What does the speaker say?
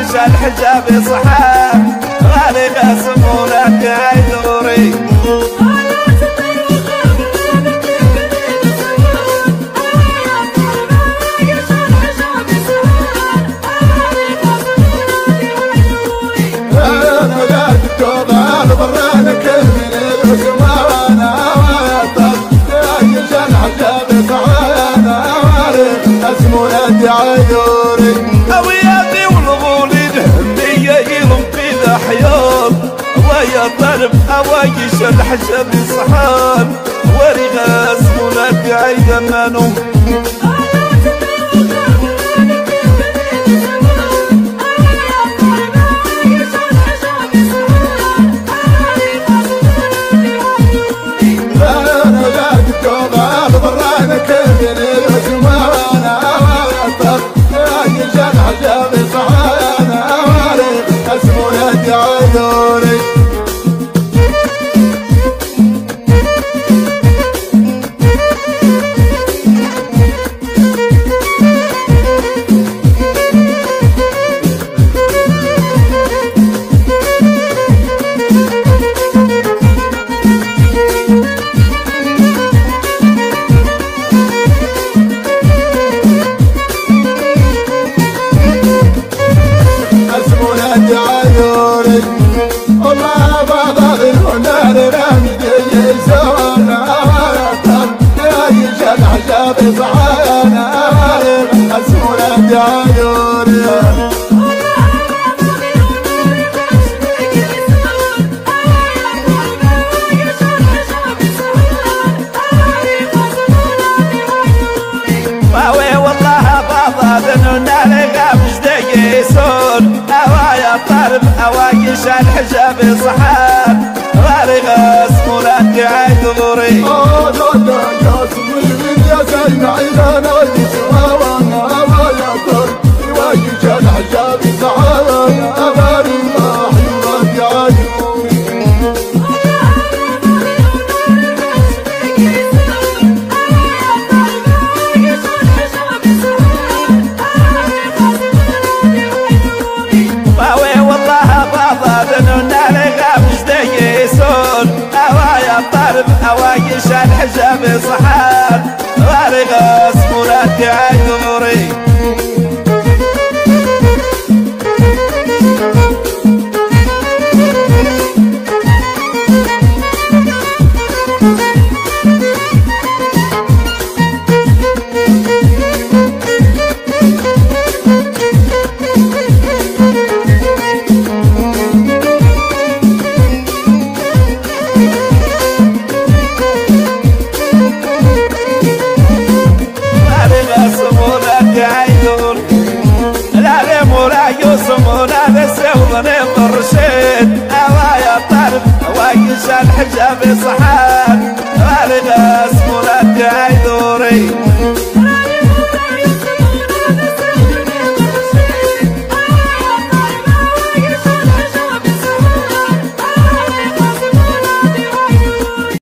أوايش الحجاب صحاب غالي غاسمون أكاي دوري عيوري أويادي حيوم ويا طلب أوايش الحجاب صحاب ورغاس منادي عيد منو بصعانا أسولة عيوني واوي والله بابا ذنونا لقى مجديسون الحجاب صحاب غالي غاس مولاد عيد غوري الحجاب صحاب